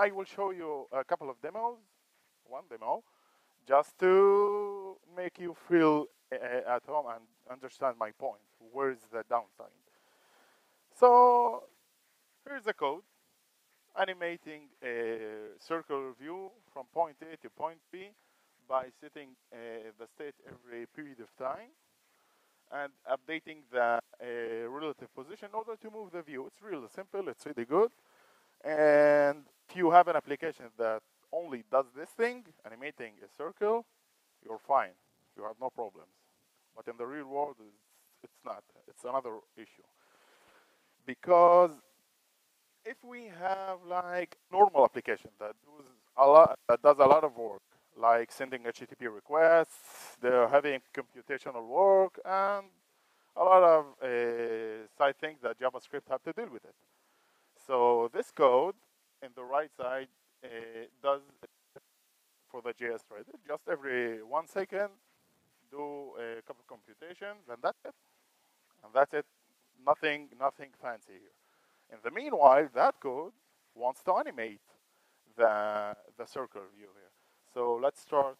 I will show you a couple of demos, one demo, just to make you feel uh, at home and understand my point. Where is the downside? So here's the code, animating a circular view from point A to point B by setting uh, the state every period of time and updating the uh, relative position in order to move the view. It's really simple, it's really good. And if you have an application that only does this thing, animating a circle, you're fine. You have no problems. But in the real world, it's not. It's another issue. Because if we have like normal application that does a lot, that does a lot of work, like sending HTTP requests, they're having computational work, and a lot of uh, side things that JavaScript have to deal with it. So this code in the right side uh, does for the JS thread. Just every one second, do a couple computations, and that's it. And that's it. Nothing, nothing fancy here. In the meanwhile, that code wants to animate the the circle view here. So let's start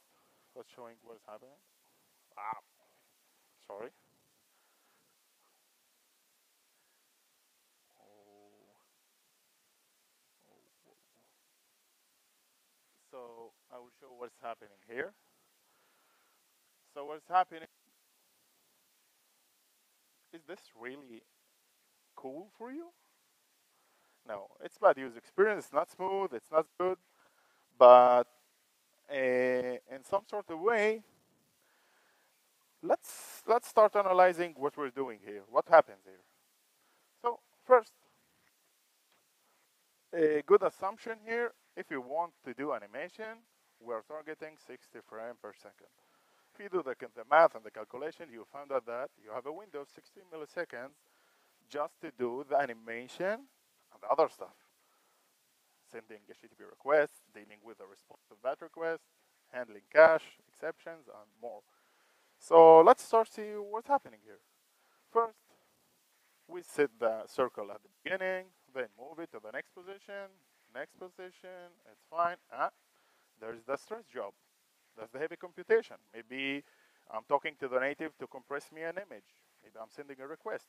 with showing what's happening. Ah, sorry. So I will show what's happening here. So what's happening, is this really cool for you? No, it's bad user experience, it's not smooth, it's not good, but uh, in some sort of way, let's let's start analyzing what we're doing here. What happens here? So first, a good assumption here if you want to do animation, we're targeting 60 frames per second. If you do the, the math and the calculation, you find out that you have a window of 60 milliseconds just to do the animation and the other stuff. Sending HTTP requests, dealing with the response of that request, handling cache, exceptions, and more. So let's start to see what's happening here. First, we set the circle at the beginning, then move it to the next position, next position, it's fine. Ah, there's the stress job. That's the heavy computation. Maybe I'm talking to the native to compress me an image. Maybe I'm sending a request.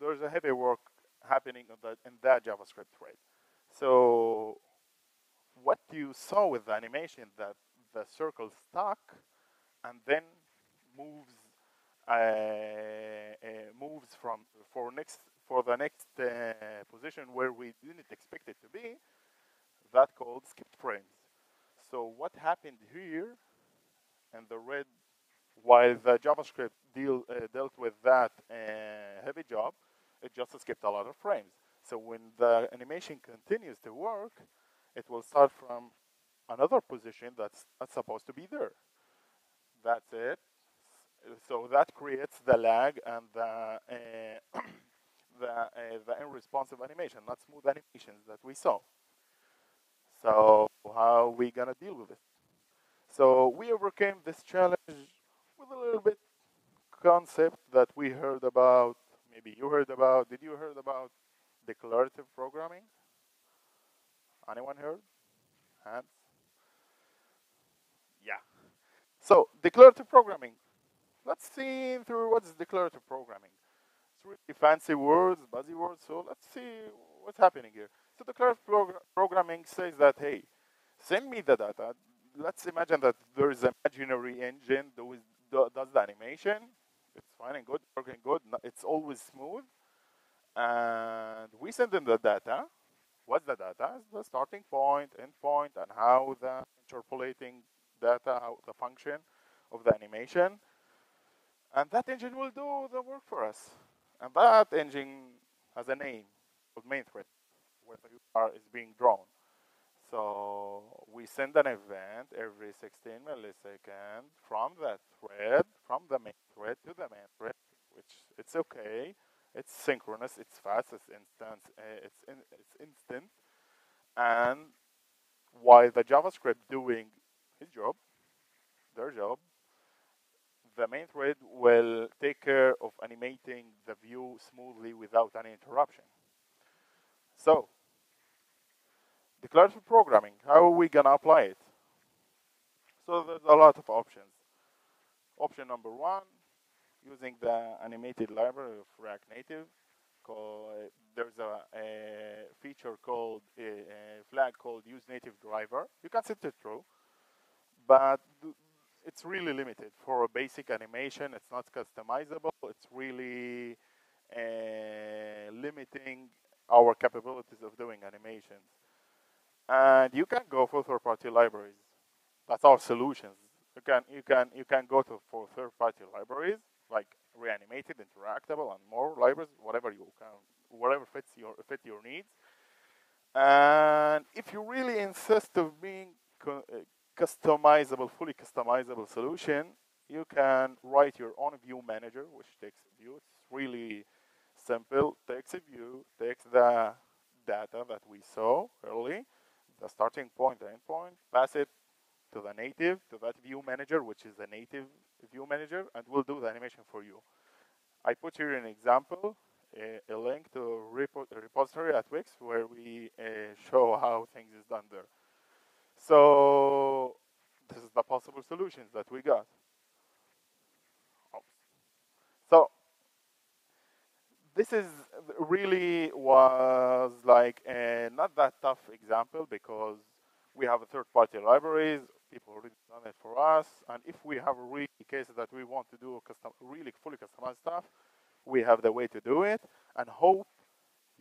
There's a heavy work happening that, in that JavaScript thread. So what you saw with the animation that the circle stuck and then moves uh, uh, moves from for next for the next uh, position where we didn't expect it to be, that called skipped frames. So what happened here, and the red, while the JavaScript deal, uh, dealt with that uh, heavy job, it just skipped a lot of frames. So when the animation continues to work, it will start from another position that's supposed to be there. That's it. So that creates the lag and the uh, the, uh, the unresponsive animation, not smooth animations that we saw. So how are we going to deal with it? So we overcame this challenge with a little bit concept that we heard about, maybe you heard about, did you heard about declarative programming? Anyone heard? Hands? Yeah. So declarative programming. Let's see through what is declarative programming It's really fancy words, buzzy words. So let's see what's happening here. So declarative class prog programming says that, hey, send me the data. Let's imagine that there is an imaginary engine that does the animation. It's fine and good, working good. It's always smooth. And we send in the data. What's the data? It's the starting point, end point, and how the interpolating data, how the function of the animation. And that engine will do the work for us. And that engine has a name called main thread, where the UR is being drawn. So we send an event every 16 milliseconds from that thread, from the main thread to the main thread, which it's okay. It's synchronous, it's fast, it's instant, uh, it's, in, it's instant. And while the JavaScript doing his job, their job, the main thread will take care of animating the view smoothly without any interruption. So, declarative programming, how are we gonna apply it? So there's a lot of options. Option number one, using the animated library of React Native. There's a, a, feature called a, a, flag called use native driver. You can set it through, but it's really limited for a basic animation. It's not customizable. It's really uh, limiting our capabilities of doing animations. And you can go for third-party libraries. That's our solutions. You can you can you can go to for third-party libraries like reanimated, interactable, and more libraries, whatever you can, whatever fits your fit your needs. And if you really insist of being uh, customizable, fully customizable solution, you can write your own view manager, which takes a view. It's really simple. Takes a view, takes the data that we saw early, the starting point, the endpoint, pass it to the native, to that view manager, which is the native view manager, and we'll do the animation for you. I put here an example, a, a link to a, repo a, repository at Wix where we uh, show how things is done there. So this is the possible solutions that we got. So this is really was like a not that tough example because we have a third-party libraries, people already done it for us, and if we have really cases that we want to do a custom, really fully customized stuff, we have the way to do it, and hope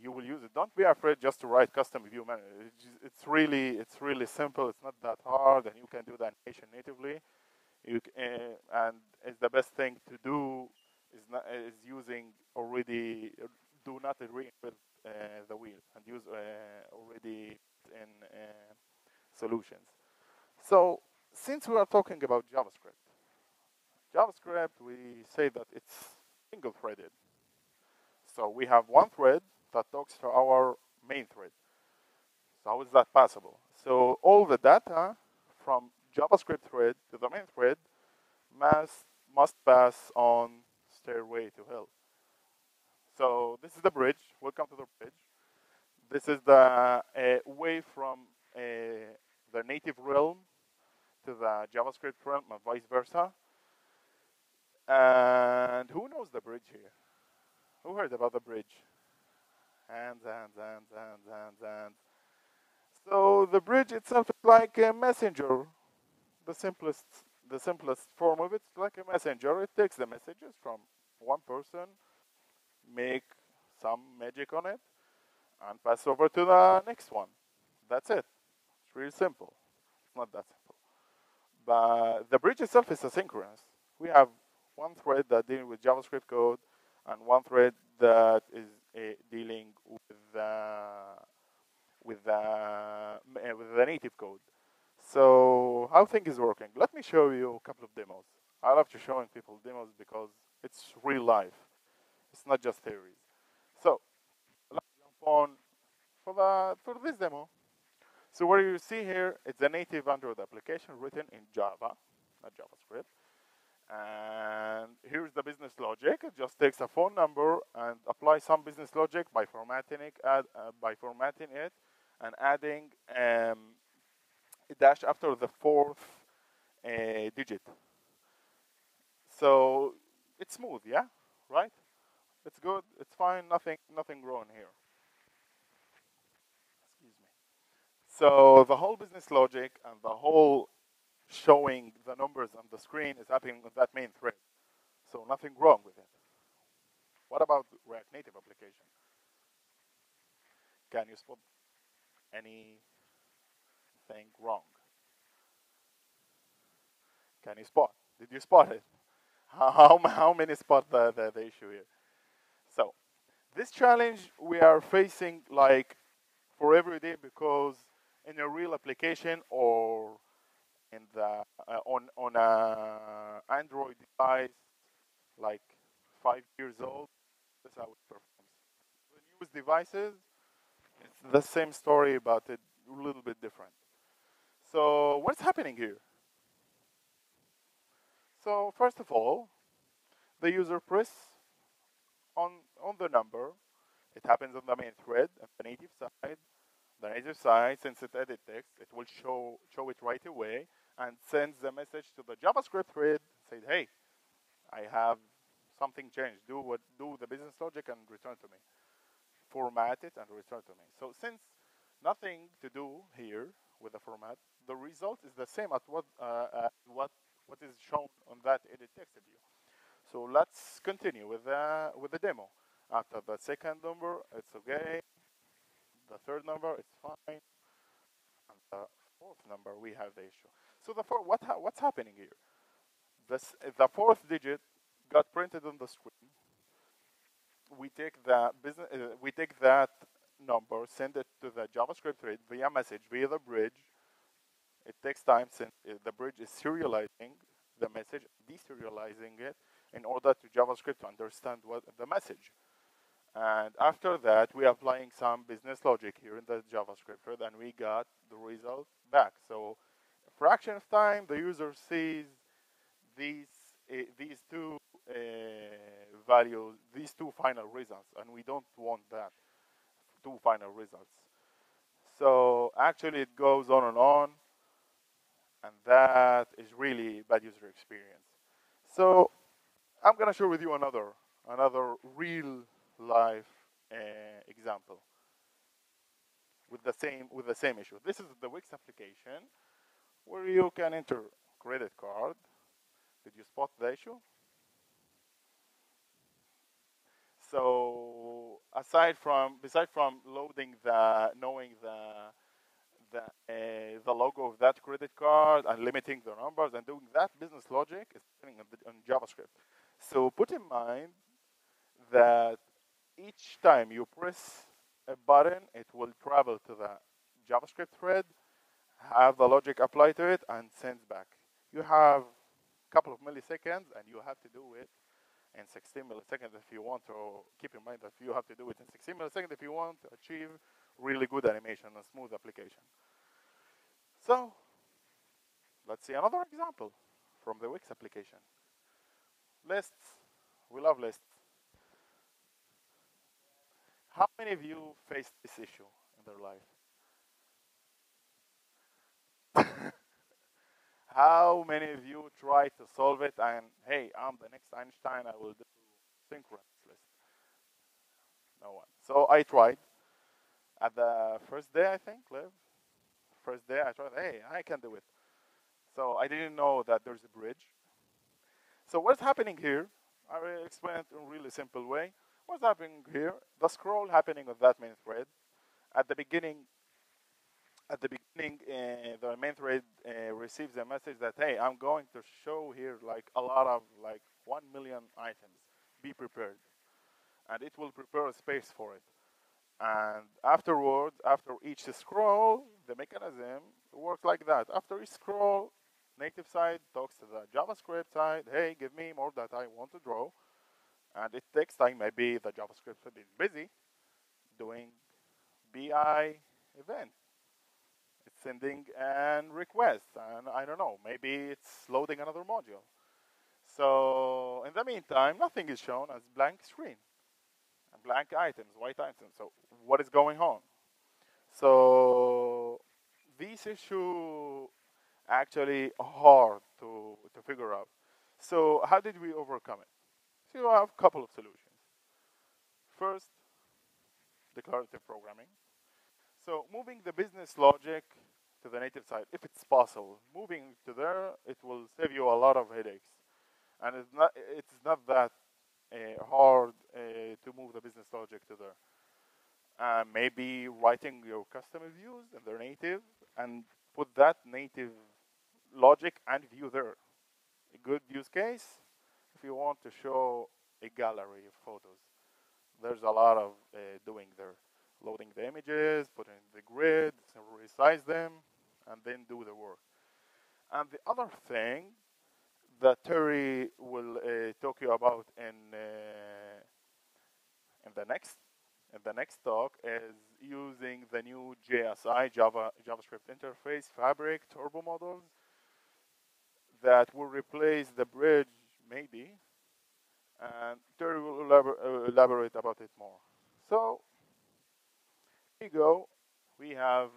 you will use it. Don't be afraid just to write custom view manager. It's really, it's really simple. It's not that hard, and you can do the animation natively. You, uh, and it's the best thing to do is, not, is using already. Do not reinvent uh, the wheel and use uh, already in uh, solutions. So since we are talking about JavaScript, JavaScript we say that it's single-threaded. So we have one thread that talks to our main thread. So how is that possible? So all the data from JavaScript thread to the main thread must, must pass on Stairway to Hell. So this is the bridge. Welcome to the bridge. This is the uh, way from uh, the native realm to the JavaScript realm and vice versa. And who knows the bridge here? Who heard about the bridge? Hands, hands, hands, hands, hands, hands. So the bridge itself is like a messenger. The simplest, the simplest form of it is like a messenger. It takes the messages from one person, make some magic on it, and pass over to the next one. That's it. It's really simple. It's not that simple. But the bridge itself is asynchronous. We have one thread that dealing with JavaScript code and one thread that is uh, dealing with the with the uh, with the native code. So how things is working? Let me show you a couple of demos. I love to showing people demos because it's real life. It's not just theories. So let's jump on for the for this demo. So what you see here, it's a native Android application written in Java, not JavaScript. And here's the business logic. It just takes a phone number and applies some business logic by formatting it, add, uh, by formatting it, and adding um, a dash after the fourth uh, digit. So it's smooth, yeah, right? It's good. It's fine. Nothing, nothing wrong here. Excuse me. So the whole business logic and the whole showing the numbers on the screen is happening on that main thread. So nothing wrong with it. What about React Native application? Can you spot anything wrong? Can you spot? Did you spot it? How, how many spot the, the, the issue here? This challenge we are facing like for every day because in a real application or in the uh, on on a Android device like five years old. That's how it performs. The newest devices, it's the same story, but a little bit different. So what's happening here? So first of all, the user press on on the number. It happens on the main thread on the native side the native side, since it edit text, it will show show it right away and sends the message to the JavaScript thread, say, hey, I have something changed. Do what do the business logic and return to me. Format it and return to me. So since nothing to do here with the format, the result is the same as what uh, uh, what what is shown on that edit text view. So let's continue with the with the demo. After the second number, it's okay. The third number, it's fine. And the fourth number, we have the issue. So the four, what ha what's happening here? This, the fourth digit got printed on the screen. We take the business, uh, we take that number, send it to the JavaScript thread via message via the bridge. It takes time since uh, the bridge is serializing the message, deserializing it in order to JavaScript to understand what the message. And after that, we're applying some business logic here in the JavaScript and we got the result back. So fraction of time, the user sees these uh, these two uh, values, these two final results, and we don't want that two final results. So actually, it goes on and on, and that is really bad user experience. So I'm going to share with you another another real life uh, example with the same with the same issue. This is the Wix application where you can enter credit card. Did you spot the issue? So aside from besides from loading the knowing the the uh, the logo of that credit card and limiting the numbers and doing that business logic is on JavaScript. So put in mind that each time you press a button, it will travel to the JavaScript thread, have the logic applied to it, and sends back. You have a couple of milliseconds, and you have to do it in 16 milliseconds if you want to keep in mind that you have to do it in 16 milliseconds if you want to achieve really good animation and smooth application. So, let's see another example from the Wix application. Lists. We love lists. How many of you face this issue in their life? How many of you try to solve it and, hey, I'm the next Einstein, I will do synchronous list? No one. So I tried. At the first day, I think, Liv, first day I tried, hey, I can do it. So I didn't know that there's a bridge. So what's happening here, I will explain it in a really simple way. What's happening here? The scroll happening of that main thread. At the beginning, at the beginning, uh, the main thread uh, receives a message that, hey, I'm going to show here like a lot of like one million items. Be prepared. And it will prepare a space for it. And afterwards, after each scroll, the mechanism works like that. After each scroll, native side talks to the JavaScript side, hey, give me more that I want to draw. And it takes time. Maybe the JavaScript is busy doing BI event. It's sending an request, and I don't know, maybe it's loading another module. So in the meantime, nothing is shown as blank screen, and blank items, white items. So what is going on? So this issue actually hard to, to figure out. So how did we overcome it? You have a couple of solutions. First, declarative programming. So moving the business logic to the native side, if it's possible. Moving to there, it will save you a lot of headaches. And it's not, it's not that uh, hard uh, to move the business logic to there. Uh, maybe writing your customer views in their native and put that native logic and view there. A good use case, if you want to show a gallery of photos, there's a lot of uh, doing there. Loading the images, putting the grid, resize them, and then do the work. And the other thing that Terry will uh, talk you about in uh, in the next in the next talk is using the new JSI Java JavaScript interface Fabric Turbo Modules that will replace the bridge maybe, and Terry will uh, elaborate about it more. So, here you go. we have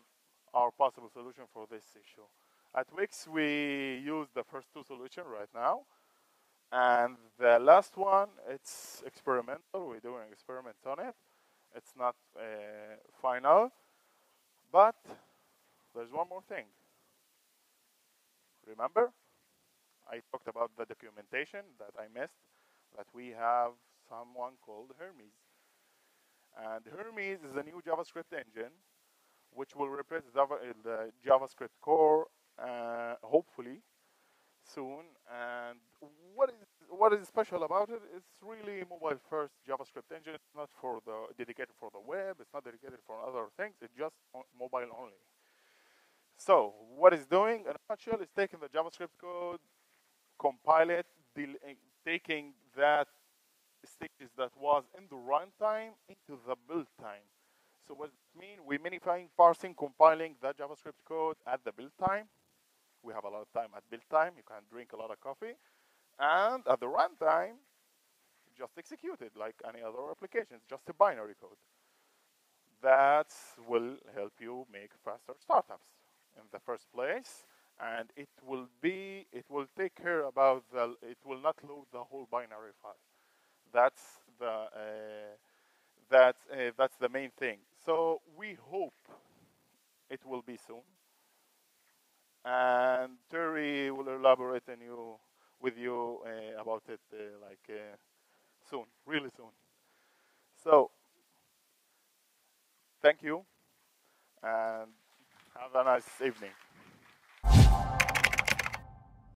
our possible solution for this issue. At Wix, we use the first two solutions right now. And the last one, it's experimental. We're doing experiments on it. It's not uh, final. But there's one more thing. Remember? I talked about the documentation that I missed, that we have someone called Hermes. And Hermes is a new JavaScript engine which will replace uh, the JavaScript core, uh, hopefully, soon. And what is what is special about it? It's really mobile first JavaScript engine. It's not for the dedicated for the web. It's not dedicated for other things. It's just mobile only. So what it's doing in a nutshell is taking the JavaScript code, compile it, eh, taking that stages that was in the runtime into the build time. So what it mean? We're minifying, parsing, compiling the JavaScript code at the build time. We have a lot of time at build time. You can drink a lot of coffee. And at the runtime, just execute it like any other application. It's just a binary code. That will help you make faster startups in the first place. And it will be, it will take care about the, it will not load the whole binary file. That's the, uh, that's, uh, that's the main thing. So we hope it will be soon. And Terry will elaborate on you, with you uh, about it uh, like uh, soon, really soon. So thank you and have a nice evening.